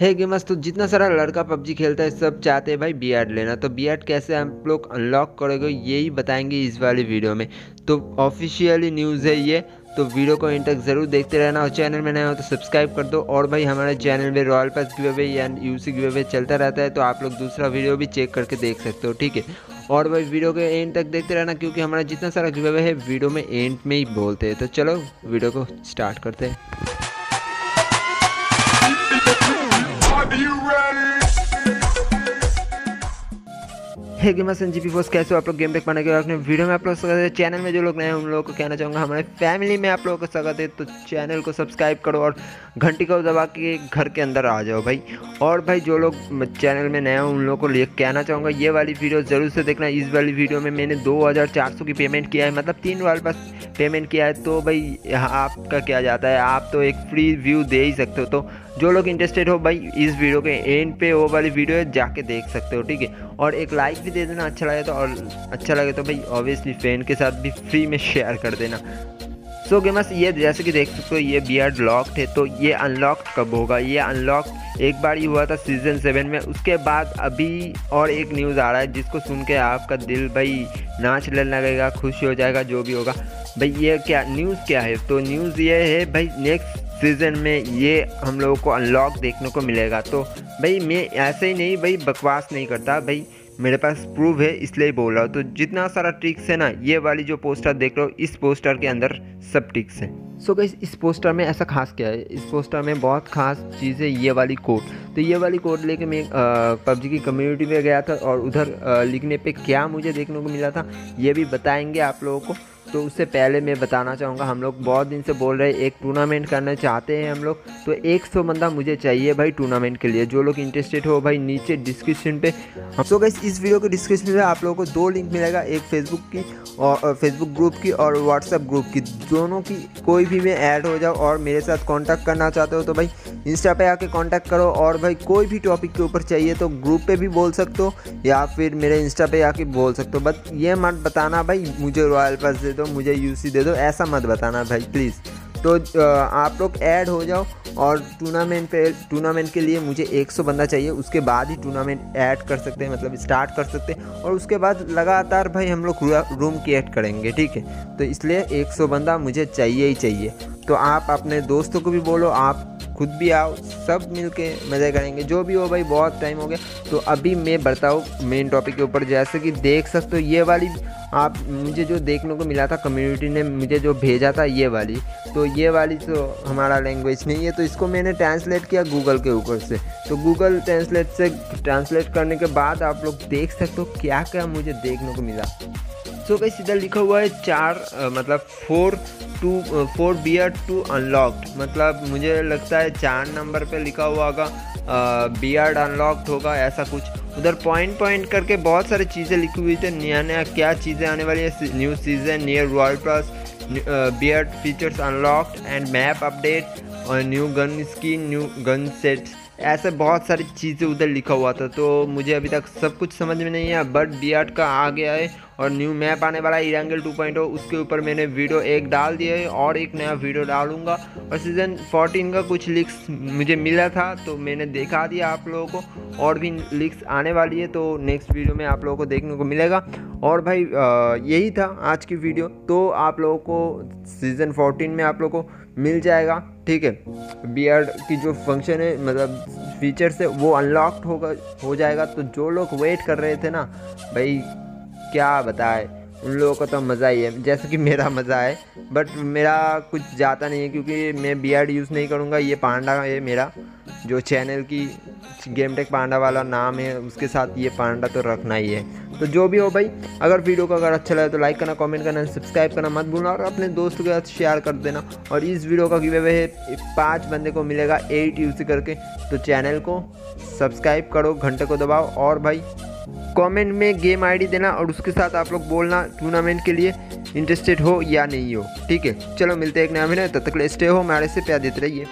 है गेमर्स तो जितना सारा लड़का पबजी खेलता है, सब चाहते हैं, भाई बी लेना। तो बी कैसे हम लोग अनलॉक करोगे, यही बताएँगे इस वाली वीडियो में। तो ऑफिशियली न्यूज़ है ये तो वीडियो को इन तक ज़रूर देखते रहना। और चैनल में नए हो तो सब्सक्राइब कर दो। और भाई, हमारे चैनल में रॉयल पास गिवे वे या यू सी गिवे चलता रहता है तो आप लोग दूसरा वीडियो भी चेक करके देख सकते हो, ठीक है? और भाई, वीडियो के एंड तक देखते रहना, क्योंकि हमारा जितना सारा गिवे वे है, वीडियो में एंड में ही बोलते हैं। तो चलो, वीडियो को स्टार्ट करते हैं। है गेमर संजीवी बोस कैसे हो आप लोग? गेम देख पाने के अपने वीडियो में आप लोग स्वागत है। चैनल में जो लोग नए हैं, उन लोगों को कहना चाहूँगा, हमारे फैमिली में आप लोगों को स्वागत है। तो चैनल को सब्सक्राइब करो और घंटी को दबा के घर के अंदर आ जाओ भाई। और भाई जो लोग चैनल में नए हैं, उन लोगों को लिए कहना चाहूँगा, ये वाली वीडियो ज़रूर से देखना। इस वाली वीडियो में मैंने दो की पेमेंट किया है। मतलब तीन वाले पास पेमेंट किया है। तो भाई आपका क्या जाता है? आप तो एक फ्री व्यू दे ही सकते हो। तो जो लोग इंटरेस्टेड हो भाई इस वीडियो के एंड पे वो वाली वीडियो है जाके देख सकते हो ठीक है? और एक लाइक भी दे देना अच्छा लगे तो और अच्छा लगे तो भाई ऑब्वियसली फ्रेंड के साथ भी फ्री में शेयर कर देना। सो so, गेमर्स ये जैसे कि देख सकते हो ये बी आर लॉक्ड है तो ये अनलॉक कब होगा? ये अनलॉक एक बार ही हुआ था सीज़न सेवन में उसके बाद अभी और एक न्यूज़ आ रहा है जिसको सुन के आपका दिल भाई नाच लेने लगेगा खुश हो जाएगा जो भी होगा। भाई ये क्या न्यूज़ क्या है? तो न्यूज़ ये है भाई नेक्स्ट सीज़न में ये हम लोगों को अनलॉक देखने को मिलेगा। तो भाई, मैं ऐसे ही नहीं, भाई, बकवास नहीं करता। भाई, मेरे पास प्रूफ है, इसलिए बोल रहा हूँ। तो जितना सारा ट्रिक्स है ना, ये वाली जो पोस्टर देख रहे हो, इस पोस्टर के अंदर सब ट्रिक्स हैं। सो so इस पोस्टर में ऐसा खास क्या है? इस पोस्टर में बहुत खास चीज़ है ये वाली कोड तो ये वाली कोड लेके मैं पबजी की कम्युनिटी में गया था और उधर लिखने पे क्या मुझे देखने को मिला था, ये भी बताएँगे आप लोगों को। तो उससे पहले मैं बताना चाहूँगा, हम लोग बहुत दिन से बोल रहे एक टूर्नामेंट करना चाहते हैं हम लोग तो 100 बंदा मुझे चाहिए भाई टूर्नामेंट के लिए। जो लोग इंटरेस्टेड हो भाई, नीचे डिस्क्रिप्शन पे, हम तो गैस इस वीडियो के डिस्क्रिप्शन में आप लोगों को दो लिंक मिलेगा, एक फेसबुक की और फेसबुक ग्रुप की और व्हाट्सएप ग्रुप की। दोनों की कोई भी में ऐड हो जाओ और मेरे साथ कॉन्टैक्ट करना चाहते हो तो भाई इंस्टा पे आके कांटेक्ट करो और भाई कोई भी टॉपिक के ऊपर चाहिए तो ग्रुप पे भी बोल सकते हो या फिर मेरे इंस्टा पे आके बोल सकते हो। बट ये मत बताना भाई, मुझे रॉयल पास दो। मुझे यूसी दे दो, ऐसा मत बताना भाई प्लीज़ तो आप लोग ऐड हो जाओ और टूर्नामेंट पे टूर्नामेंट के लिए मुझे 100 बंदा चाहिए, उसके बाद ही टूर्नामेंट ऐड कर सकते हैं मतलब स्टार्ट कर सकते हैं और उसके बाद लगातार भाई हम लोग रूम क्रिएट करेंगे, ठीक है? तो इसलिए 100 बंदा मुझे चाहिए ही चाहिए। तो आप अपने दोस्तों को भी बोलो, आप खुद भी आओ सब मिल के मज़े करेंगे। जो भी हो भाई बहुत टाइम हो गया। तो अभी मैं बताऊँ मेन टॉपिक के ऊपर जैसे कि देख सकते हो ये वाली आप मुझे जो देखने को मिला था कम्युनिटी ने मुझे जो भेजा था ये वाली। तो ये वाली तो हमारा लैंग्वेज नहीं है तो इसको मैंने ट्रांसलेट किया गूगल के ऊपर से। तो गूगल ट्रांसलेट से ट्रांसलेट करने के बाद आप लोग देख सकते हो क्या क्या मुझे देखने को मिला। सो so, सीधा लिखा हुआ है चार आ, मतलब four two four bear two unlocked मतलब मुझे लगता है चार नंबर पे लिखा हुआ होगा बियर्ड अनलॉक्ड होगा, ऐसा कुछ। उधर पॉइंट पॉइंट करके बहुत सारी चीज़ें लिखी हुई थी नया नया क्या चीज़ें आने वाली है new season near world plus bearded features unlocked and map update और new gun skin new gun sets ऐसे बहुत सारी चीज़ें उधर लिखा हुआ था तो मुझे अभी तक सब कुछ समझ में नहीं आया बट बी का आ गया है और न्यू मैप आने वाला है इरेंगल 2.0 उसके ऊपर मैंने वीडियो एक डाल दिया है और एक नया वीडियो डालूँगा। और सीज़न 14 का कुछ लिक्स मुझे मिला था तो मैंने दिखा दिया आप लोगों को। और भी लिक्स आने वाली है तो नेक्स्ट वीडियो में आप लोगों को देखने को मिलेगा। और भाई यही था आज की वीडियो तो आप लोगों को सीज़न 14 में आप लोगों को मिल जाएगा, ठीक है? बी की जो फ़ंक्शन है मतलब फीचर्स है, वो अनलॉक्ड होगा, हो जाएगा। तो जो लोग वेट कर रहे थे ना, भाई क्या बताए? उन लोगों का तो मज़ा ही है, जैसे कि मेरा मज़ा है बट मेरा कुछ जाता नहीं है क्योंकि मैं बी यूज़ नहीं करूँगा। ये पांडा है मेरा, जो चैनल की गेम टेक पांडा वाला नाम है, उसके साथ ये पांडा तो रखना ही है। तो जो भी हो भाई, अगर वीडियो को अगर अच्छा लगे तो लाइक करना कमेंट करना सब्सक्राइब करना मत भूलना और अपने दोस्तों के साथ शेयर कर देना। और इस वीडियो का गिवे है पाँच बंदे को मिलेगा एट यूज़ करके तो चैनल को सब्सक्राइब करो, घंटे को दबाओ। और भाई कमेंट में गेम आईडी देना और उसके साथ आप लोग बोलना टूर्नामेंट के लिए इंटरेस्टेड हो या नहीं हो। ठीक है? चलो, मिलते हैं एक नया महीने तब तक स्टे हो मारे से प्यार देते रहिए।